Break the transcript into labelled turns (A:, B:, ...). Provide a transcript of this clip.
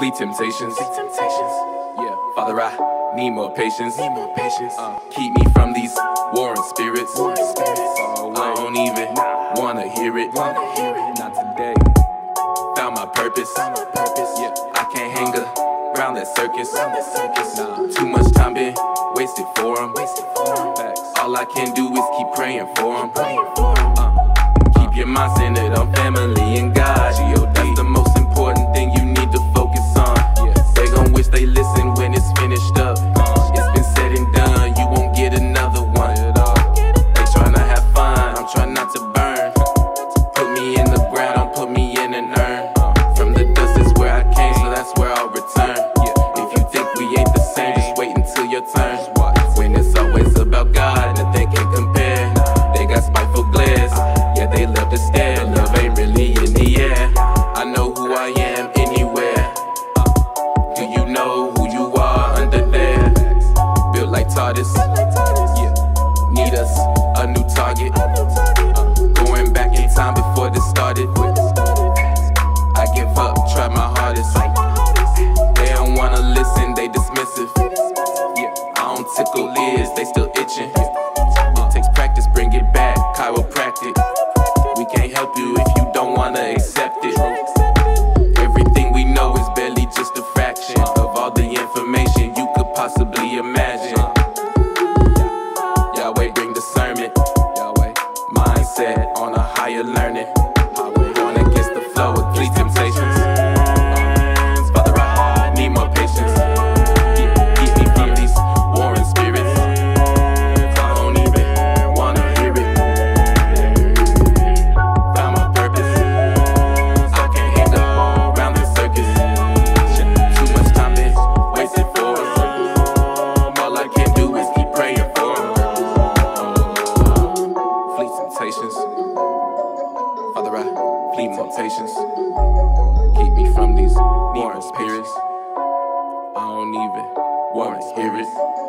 A: Fleet temptations.
B: temptations.
A: Yeah, Father, I need more patience.
B: Need more patience.
A: Uh, keep me from these warring spirits.
B: Warring spirits.
A: Away. I don't even wanna hear it.
B: Wanna hear it.
A: Not today. Found my purpose.
B: Found my purpose.
A: Yeah, I can't hang around that circus.
B: Round that circus.
A: Nah, too much time been wasted for 'em.
B: Wasted for 'em.
A: Facts. All I can do is keep praying for 'em.
B: Praying for 'em.
A: Uh, keep your mind centered on family they listen when it's finished up. It's been said and done, you won't get another one. They tryna have fun, I'm trying not to burn. Put me in the ground, don't put me in an urn. From the dust is where I came, so that's where I'll return. If you think we ain't the same, just wait until your turn. TARDIS, yeah. Need us a new target. Uh, going back in time before this started. I give up, try my hardest. They don't wanna listen, they dismissive. Yeah, I don't tickle ears, they still itching. It takes practice, bring it back, chiropractic. We can't help you if you don't wanna accept it. Everything we know is barely just a fraction of all the information you could possibly imagine. Temptations. Father, I fleet temptations. Keep me from these warring spirits. I don't even want to hear it.